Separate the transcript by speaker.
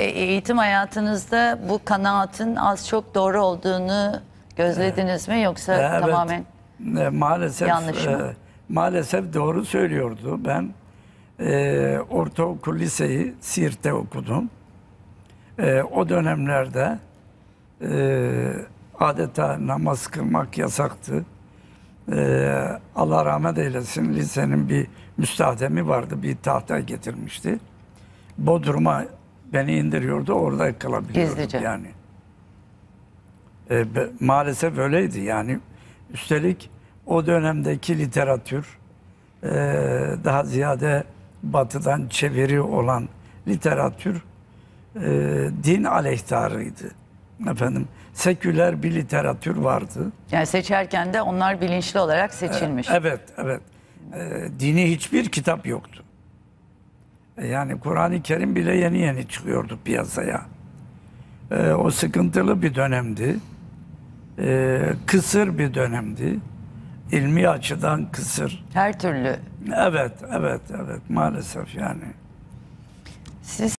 Speaker 1: e- eğitim hayatınızda bu kanaatin az çok doğru olduğunu gözlediniz mi yoksa
Speaker 2: Evet.
Speaker 1: tamamen
Speaker 2: E, maalesef
Speaker 1: Yanlış mı?
Speaker 2: e, maalesef doğru söylüyordu. Ben e, ortaokul liseyi Siirt'te okudum. E, o dönemlerde e, adeta namaz kılmak yasaktı. E, Allah rahmet eylesin lisenin bir müstahdemi vardı. Bir tahta getirmişti. Bodrum'a beni indiriyordu. Orada kalabiliyordum
Speaker 1: Gizlice.
Speaker 2: yani. E, be- maalesef öyleydi yani. Üstelik o dönemdeki literatür e, daha ziyade batıdan çeviri olan literatür e, din aleyhtarıydı. Efendim seküler bir literatür vardı.
Speaker 1: yani seçerken de onlar bilinçli olarak seçilmiş.
Speaker 2: Evet, evet. E, dini hiçbir kitap yoktu. E, yani Kur'an-ı Kerim bile yeni yeni çıkıyordu piyasaya. E, o sıkıntılı bir dönemdi. E, kısır bir dönemdi. İlmi açıdan kısır.
Speaker 1: Her türlü
Speaker 2: Evet, evet, evet. Maalesef yani.
Speaker 1: siz